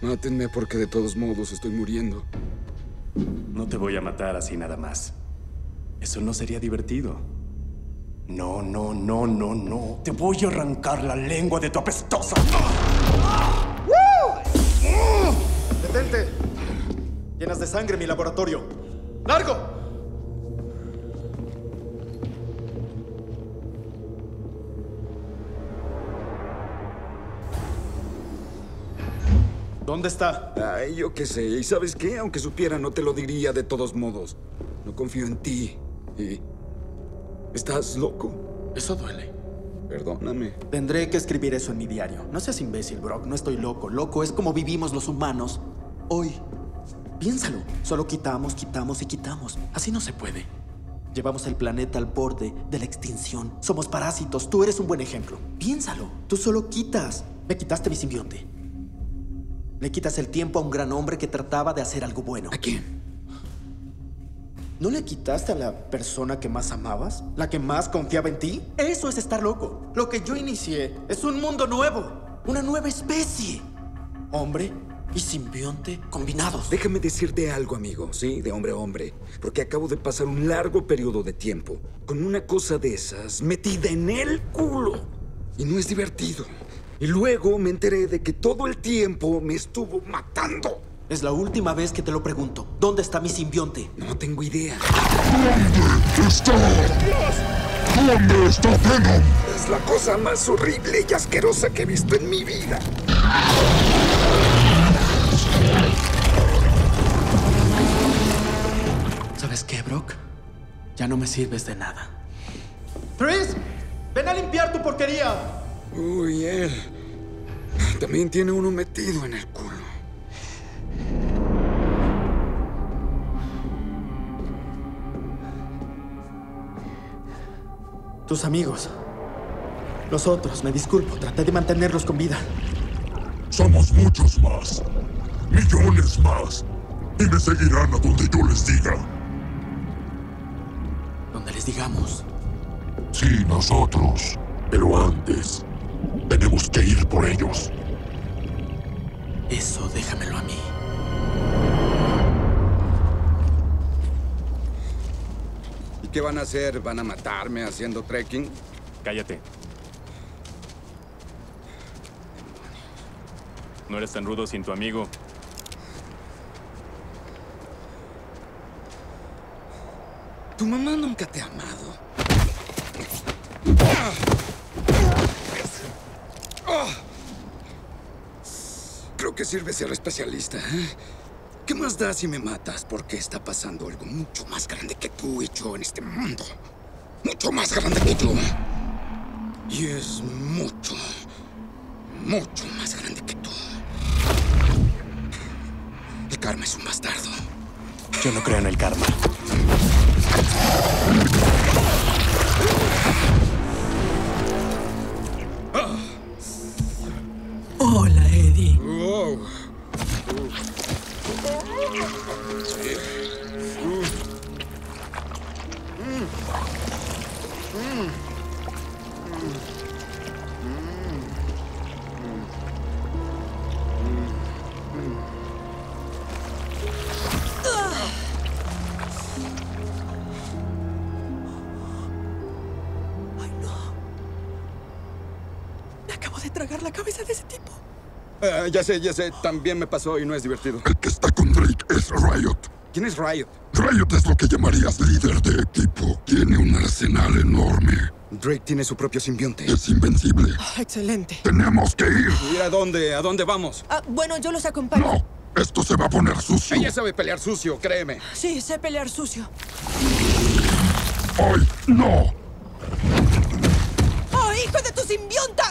Mátenme porque de todos modos estoy muriendo. No te voy a matar así nada más. Eso no sería divertido. No, no, no, no, no. Te voy a arrancar la lengua de tu apestosa. ¡Detente! Llenas de sangre mi laboratorio. ¡Largo! ¿Dónde está? Ay, yo qué sé. ¿Y sabes qué? Aunque supiera, no te lo diría de todos modos. No confío en ti. ¿Y estás loco? Eso duele. Perdóname. Tendré que escribir eso en mi diario. No seas imbécil, Brock. No estoy loco. Loco es como vivimos los humanos hoy. Piénsalo. Solo quitamos, quitamos y quitamos. Así no se puede. Llevamos el planeta al borde de la extinción. Somos parásitos. Tú eres un buen ejemplo. Piénsalo. Tú solo quitas. Me quitaste mi simbionte. Le quitas el tiempo a un gran hombre que trataba de hacer algo bueno. ¿A quién? ¿No le quitaste a la persona que más amabas? ¿La que más confiaba en ti? Eso es estar loco. Lo que yo inicié es un mundo nuevo. Una nueva especie. Hombre y simbionte combinados. Déjame decirte algo, amigo, ¿sí? De hombre a hombre. Porque acabo de pasar un largo periodo de tiempo con una cosa de esas metida en el culo. Y no es divertido. Y luego me enteré de que todo el tiempo me estuvo matando. Es la última vez que te lo pregunto. ¿Dónde está mi simbionte? No tengo idea. ¿Dónde está? ¿Dónde está Venom? Es la cosa más horrible y asquerosa que he visto en mi vida. ¿Sabes qué, Brock? Ya no me sirves de nada. ¡Tris! ¡Ven a limpiar tu porquería! Uy, él. También tiene uno metido en el culo. Tus amigos. Los otros, me disculpo. Traté de mantenerlos con vida. Somos muchos más. Millones más. Y me seguirán a donde yo les diga. Donde les digamos. Sí, nosotros. Pero antes, tenemos que ir por ellos. Eso déjamelo a mí. ¿Y qué van a hacer? ¿Van a matarme haciendo trekking? Cállate. No eres tan rudo sin tu amigo. Tu mamá nunca te ha amado. Que sirve ser especialista. ¿eh? ¿Qué más da si me matas? Porque está pasando algo mucho más grande que tú y yo en este mundo. Mucho más grande que yo. Y es mucho, mucho más grande que tú. El karma es un bastardo. Yo no creo en el karma. Hola, Eddie. De tragar la cabeza de ese tipo. Ah, ya sé, ya sé. También me pasó y no es divertido. El que está con Drake es Riot. ¿Quién es Riot? Riot es lo que llamarías líder de equipo. Tiene un arsenal enorme. Drake tiene su propio simbionte. Es invencible. Ah, excelente. Tenemos que ir. ¿Y a dónde? ¿A dónde vamos? Ah, bueno, yo los acompaño. No, esto se va a poner sucio. Ella sabe pelear sucio, créeme. Sí, sé pelear sucio. Hoy, no. ¡Oh, hijo de tu simbionta!